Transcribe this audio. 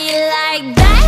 you like that.